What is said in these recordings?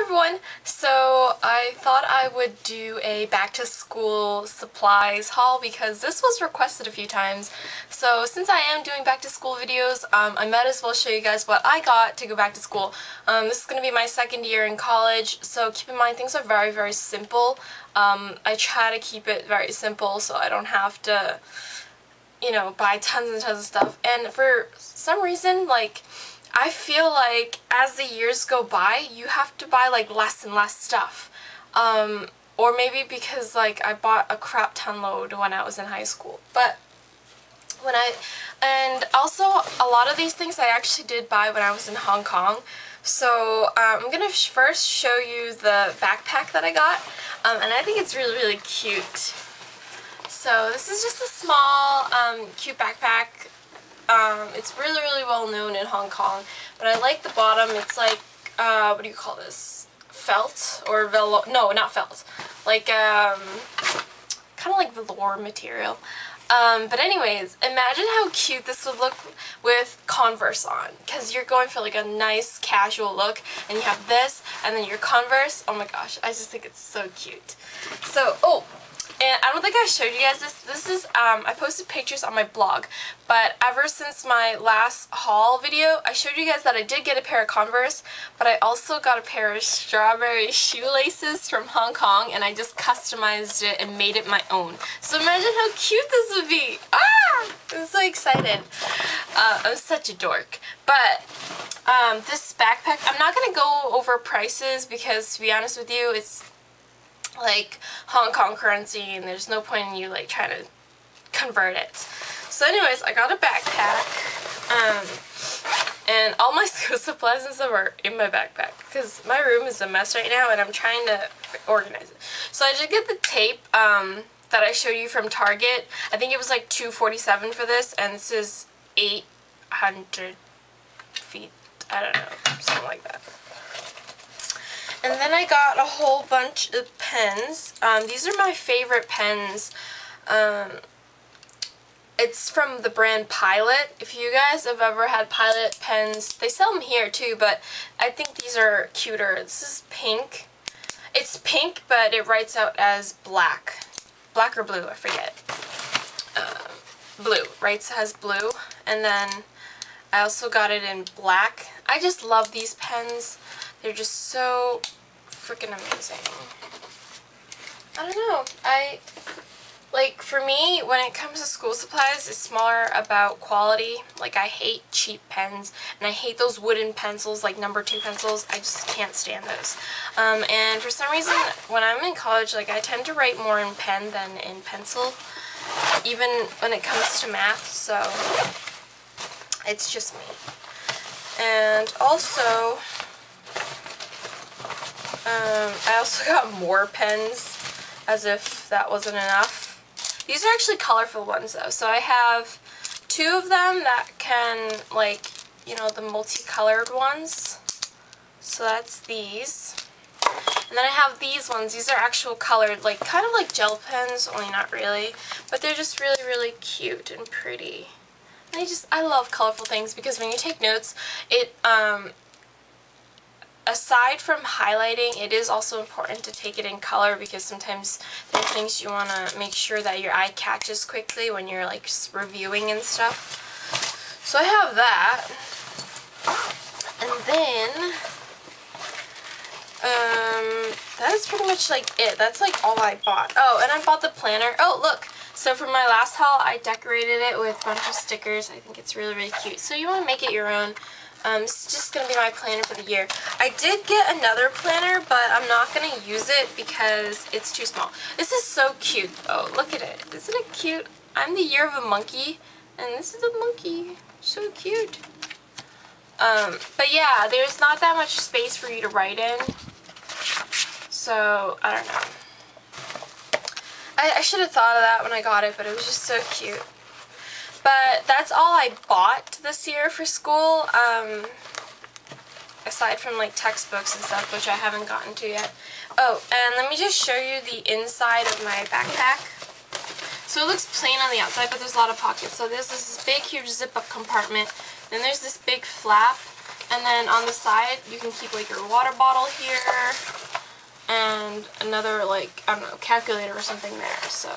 everyone! So I thought I would do a back to school supplies haul because this was requested a few times. So since I am doing back to school videos, um, I might as well show you guys what I got to go back to school. Um, this is going to be my second year in college, so keep in mind things are very, very simple. Um, I try to keep it very simple so I don't have to, you know, buy tons and tons of stuff. And for some reason, like, I feel like as the years go by, you have to buy like less and less stuff. Um, or maybe because like I bought a crap ton load when I was in high school. But when I, and also a lot of these things I actually did buy when I was in Hong Kong. So um, I'm going to first show you the backpack that I got. Um, and I think it's really, really cute. So this is just a small, um, cute backpack um, it's really, really well known in Hong Kong, but I like the bottom. It's like, uh, what do you call this? Felt or velour? No, not felt. Like, um, kind of like velour material. Um, but anyways, imagine how cute this would look with Converse on. Because you're going for like a nice casual look. And you have this and then your Converse. Oh my gosh, I just think it's so cute. So, oh, and I don't think I showed you guys this. This is, um, I posted pictures on my blog. But ever since my last haul video, I showed you guys that I did get a pair of Converse. But I also got a pair of strawberry shoelaces from Hong Kong. And I just customized it and made it my own. So imagine how cute this would be. Ah! I'm so excited. Uh, I'm such a dork. But um, this backpack, I'm not going to go over prices because to be honest with you, it's like Hong Kong currency and there's no point in you like trying to convert it. So anyways, I got a backpack um, and all my school supplies and stuff are in my backpack because my room is a mess right now and I'm trying to organize it. So I did get the tape um, that I showed you from Target. I think it was like 247 for this and this is 800 feet. I don't know, something like that. And then I got a whole bunch of pens. Um, these are my favorite pens. Um, it's from the brand Pilot. If you guys have ever had Pilot pens, they sell them here too, but I think these are cuter. This is pink. It's pink, but it writes out as black. Black or blue, I forget. Uh, blue. Writes has blue. And then I also got it in black. I just love these pens. They're just so freaking amazing. I don't know. I, like, for me, when it comes to school supplies, it's more about quality. Like, I hate cheap pens, and I hate those wooden pencils, like number two pencils. I just can't stand those. Um, and for some reason, when I'm in college, like, I tend to write more in pen than in pencil, even when it comes to math, so it's just me. And also, um, I also got more pens, as if that wasn't enough. These are actually colorful ones though, so I have two of them that can, like, you know, the multicolored ones. So that's these. And then I have these ones. These are actual colored, like kind of like gel pens, only not really. But they're just really, really cute and pretty. And I just, I love colorful things because when you take notes, it, um, aside from highlighting, it is also important to take it in color because sometimes there are things you want to make sure that your eye catches quickly when you're like reviewing and stuff. So I have that. And then, um, that is pretty much like it. That's like all I bought. Oh, and I bought the planner. Oh, look. So for my last haul, I decorated it with a bunch of stickers. I think it's really, really cute. So you want to make it your own. Um, it's just going to be my planner for the year. I did get another planner, but I'm not going to use it because it's too small. This is so cute, though. Look at it. Isn't it cute? I'm the year of a monkey, and this is a monkey. So cute. Um, but yeah, there's not that much space for you to write in. So, I don't know. I, I should have thought of that when I got it, but it was just so cute. But that's all I bought this year for school, um, aside from like textbooks and stuff, which I haven't gotten to yet. Oh, and let me just show you the inside of my backpack. So it looks plain on the outside, but there's a lot of pockets. So there's this big, huge zip-up compartment. Then there's this big flap. And then on the side, you can keep like your water bottle here and another like, I don't know, calculator or something there. So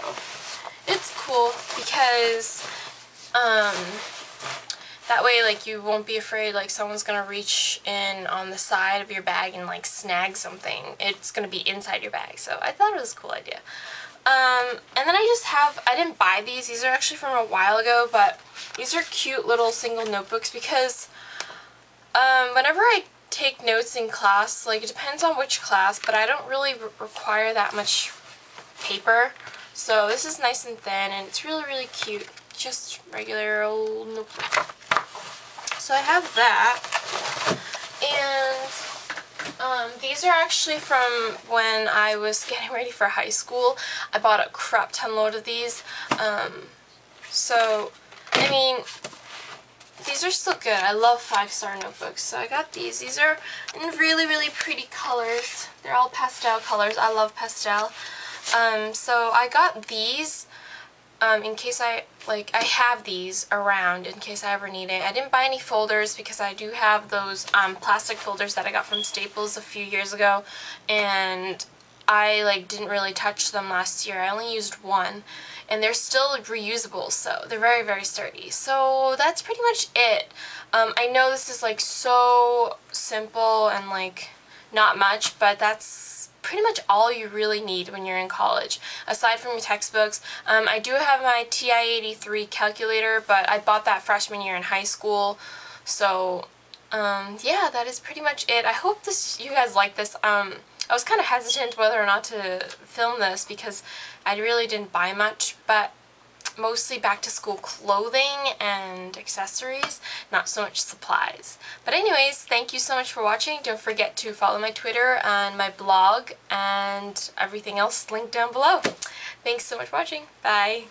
it's cool because um, that way like you won't be afraid like someone's gonna reach in on the side of your bag and like snag something. It's gonna be inside your bag. So I thought it was a cool idea. Um, and then I just have, I didn't buy these. These are actually from a while ago, but these are cute little single notebooks because um, whenever I take notes in class, like it depends on which class, but I don't really re require that much paper. So this is nice and thin and it's really, really cute. Just regular old notebook. So I have that. And um, these are actually from when I was getting ready for high school. I bought a crap ton load of these. Um, so, I mean, these are still good. I love five-star notebooks. So I got these. These are in really, really pretty colors. They're all pastel colors. I love pastel. Um, so I got these um, in case I, like, I have these around in case I ever need it. I didn't buy any folders because I do have those um, plastic folders that I got from Staples a few years ago. And I, like, didn't really touch them last year. I only used one and they're still reusable so they're very very sturdy so that's pretty much it um, I know this is like so simple and like not much but that's pretty much all you really need when you're in college aside from your textbooks. Um, I do have my TI-83 calculator but I bought that freshman year in high school. So um, yeah that is pretty much it. I hope this you guys like this. Um, I was kind of hesitant whether or not to film this because I really didn't buy much, but mostly back to school clothing and accessories, not so much supplies. But anyways, thank you so much for watching. Don't forget to follow my Twitter and my blog and everything else linked down below. Thanks so much for watching. Bye.